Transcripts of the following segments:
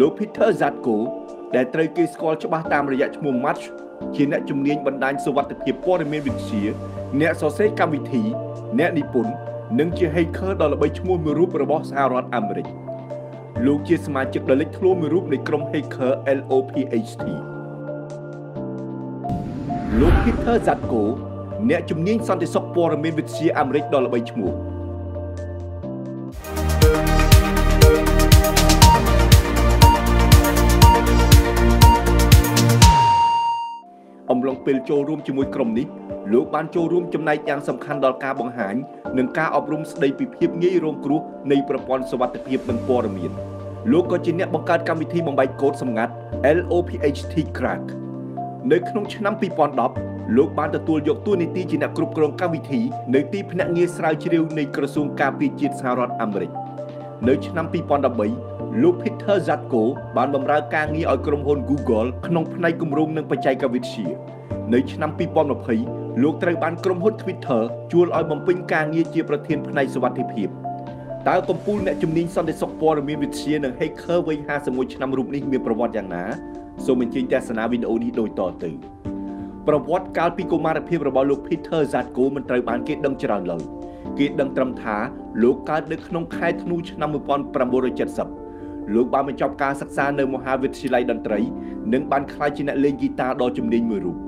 លោក Peter Zatko ដែលត្រូវគេស្គាល់ច្បាស់តាមរយៈឈ្មោះ Match ជាអ្នកជំនាញបណ្ដាញសុវត្ថិភាពព័ត៌មានវិទ្យាអ្នកសរសេរកម្មវិធី អ្នកនិពន្ធនិងជា hacker ដ៏ល្បីឈ្មោះមួយរូបរបស់សហរដ្ឋអាមេរិកលោកជាសមាជិកដ៏លេចធ្លោមួយរូបនៃក្រុម hacker LOPHT លោក Peter Zatko អ្នកជំនាញសន្តិសុខព័ត៌មានវិទ្យាអាមេរិកដ៏ល្បីឈ្មោះ ឡុងពេលចូលរួមជាមួយក្រុមនេះលោកបានចូលរួមចំណែកយ៉ាងសំខាន់ដល់ការបង្ហាញនិងការអប់រំស្ដីពីភាពងាយរងគ្រោះនៃប្រព័ន្ធសុវត្ថិភាពនិងព័ត៌មានលោកក៏ជាអ្នកបង្កើតកម្មវិធីបំបែកកូដសម្ងាត់ LOPHT Crack នៅក្នុងឆ្នាំ2010លោកបានទទួលយកតួនាទីជាអ្នកគ្រប់គ្រងកម្មវិធីនៅទីភ្នាក់ងារស្រាវជ្រាវនៃក្រសួងការពារជាតិសហរដ្ឋអាមេរិកនៅឆ្នាំ2013លោក Peter Zatko បានបម្រើការងារឲ្យក្រុមហ៊ុន Google ក្នុងផ្នែកគម្រោងនិងបច្ចេកវិទ្យា នៅឆ្នាំ2020លោកត្រូវបានក្រុមហ៊ុន Twitter ជួលឲ្យបំពេញការងារជាប្រធានផ្នែកសុវត្ថិភាពតើកំពូលអ្នកជំនាញសន្តិសុខព័ត៌មានវិទ្យានិង hacker វ័យ51ឆ្នាំរូបនេះមានប្រវត្តិយ៉ាងណាសូមអញ្ជើញទស្សនាវីដេអូនេះដូចតទៅប្រវត្តិកាលពីកុមារភាពរបស់លោក Peter Zatko មិនត្រូវបានគេដឹងច្រើនឡើយគេដឹងត្រឹមថាលោកកើតនៅក្នុងខែធ្នូឆ្នាំ1970លោកបានបញ្ចប់ការសិក្សានៅមហាវិទ្យាល័យតន្ត្រី និងបានក្លាយជាអ្នកលេងហ្គីតាដ៏ជំនាញមួយរូប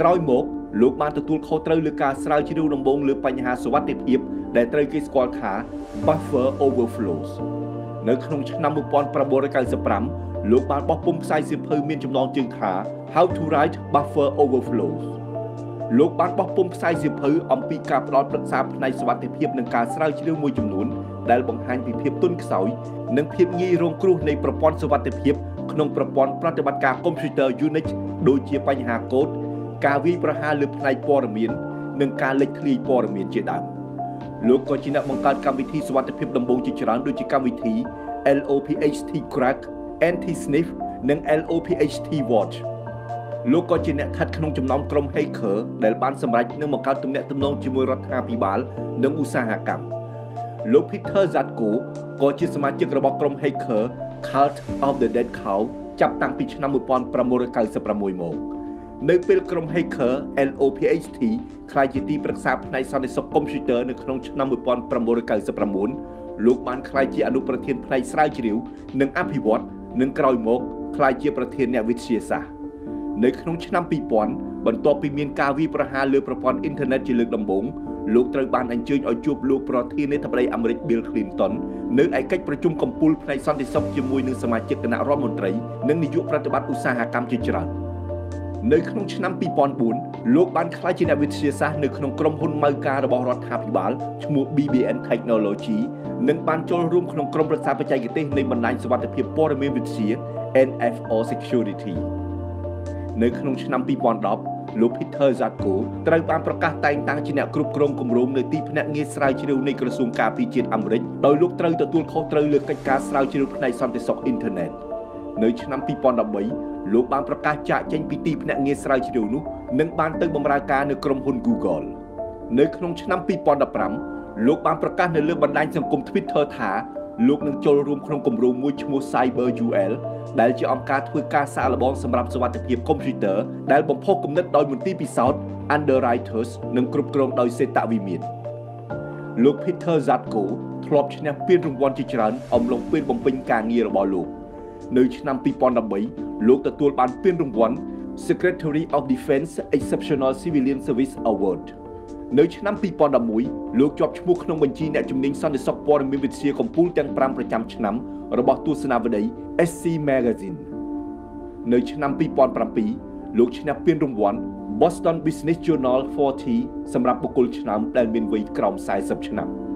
ក្រោយមកលោកបានទទួលខុសត្រូវលើការស្រាវជ្រាវដំបូងលើបញ្ហាសុវត្ថិភាពដែលត្រូវគេស្គាល់ថា buffer overflows នៅក្នុងឆ្នាំ1995លោកបានបោះពុម្ពផ្សាយសៀវភៅមានចំណងជើងថា How to write buffer overflows លោកបានបោះពុម្ពផ្សាយសៀវភៅអំពីការផ្ដល់ប្រឹក្សាផ្នែកសុវត្ថិភាពនិងការស្រាវជ្រាវមួយចំនួនដែលបង្ហាញពីភាពទន់ខ្សោយនិងភាពងាយរងគ្រោះនៃប្រព័ន្ធសុវត្ថិភាពក្នុងប្រព័ន្ធប្រតិបត្តិការកុំព្យូទ័រ Unix ដូចជាបញ្ហាកូដ ការវាយប្រហារលើផ្នែកព័ត៌មាននិងការលេចធ្លាយព័ត៌មានជាដើមលោកក៏ជាអ្នកបង្កើតកម្មវិធីសុវត្ថិភាពដំបូងជាច្រើនដូចជាកម្មវិធី LOPHT Crack, Anti-Sniff និង LOPHT Watch លោកក៏ជាអ្នកខាត់ក្នុងចំណោមក្រុម hacker ដែលបានសម្រេចនឹងបង្កើតទំនាក់ទំនងជាមួយរដ្ឋាភិបាល និងឧស្សាហកម្មលោក Peter Zatko ក៏ជាសមាជិករបស់ក្រុម hacker Cult of the Dead Cow ចាប់តាំងពីឆ្នាំ1996មក នៅពេលក្រុម hacker LOPHT ក្លាយជាទីប្រឹក្សាផ្នែកសន្តិសុខកុំព្យូទ័រនៅក្នុងឆ្នាំ1999លោកបានក្លាយជាអនុប្រធានផ្នែកស្រាវជ្រាវនិងអភិវឌ្ឍនិងក្រោយមកក្លាយជាប្រធានអ្នកវិទ្យាសាស្ត្រនៅក្នុងឆ្នាំ2000បន្ទាប់ពីមានការវាយប្រហារលើប្រព័ន្ធអ៊ីនធឺណិតជាលើកដំបូងលោកត្រូវបានអញ្ជើញឲ្យជួបលោកប្រធានាធិបតីអាមេរិក Bill Clinton នៅឯកិច្ចប្រជុំកំពូលផ្នែកសន្តិសុខជាមួយនឹងសមាជិកគណៈរដ្ឋមន្ត្រីនិងនាយកប្រតិបត្តិឧស្សាហកម្មជាច្រើន។ នៅក្នុងឆ្នាំ2004លោកបានក្លាយជាអ្នកវិទ្យាសាស្ត្រនៅក្នុងក្រុមហ៊ុនម៉ៅការរបស់រដ្ឋាភិបាលឈ្មោះ BBN Technology និងបានចូលរួមក្នុងក្រុមប្រឹក្សាបច្ចេកទេសនៃបណ្ដាញសុវត្ថិភាពព័ត៌មានវិទ្យា NFO Security នៅក្នុងឆ្នាំ2010លោក Peter Zatko ត្រូវបានប្រកាសតែងតាំងជាអ្នកគ្រប់គ្រងគម្រោងនៅទីភ្នាក់ងារស្រាវជ្រាវនៃក្រសួងការពារជាតិអាមេរិកដោយលោកត្រូវទទួលខុសត្រូវលើកិច្ចការស្រាវជ្រាវផ្នែកសន្តិសុខអ៊ីនធឺណិត នៅឆ្នាំ2013លោកបានប្រកាសចាកចេញពីទីភ្នាក់ងារស្រាវជ្រាវនោះនិងបានទៅបម្រើការនៅក្រុមហ៊ុន Google នៅក្នុងឆ្នាំ2015លោកបានប្រកាសនៅលើបណ្ដាញសង្គម Twitter ថាលោកនឹងចូលរួមក្នុងគម្រោងមួយឈ្មោះ Cyber UL ដែលជាអង្គការធ្វើការសាកល្បងសម្រាប់សុវត្ថិភាពកុំព្យូទ័រដែលបំផុសគំនិតដោយមន្ទីរពិសោធន៍ Underwriters និងគ្រប់គ្រងដោយសេតវិមានលោក Peter Zatko ធ្លាប់ឈ្នះពានរង្វាន់ជាច្រើនអំឡុងពេលបំពេញការងាររបស់លោក។ នៅឆ្នាំ2013លោកទទួលបានពានរង្វាន់ Secretary of Defense Exceptional Civilian Service Award នៅឆ្នាំ2011លោកជាប់ឈ្មោះក្នុងបញ្ជីអ្នកជំនាញសន្តិសុខព័ត៌មានវិទ្យាកម្ពុជាទាំង5ប្រចាំឆ្នាំរបស់ទស្សនាវដ្តី SC Magazine នៅឆ្នាំ2007លោកឈ្នះពានរង្វាន់ Boston Business Journal 40សម្រាប់បុគ្គលឆ្នាំដែលមានវ័យក្រោម40ឆ្នាំ។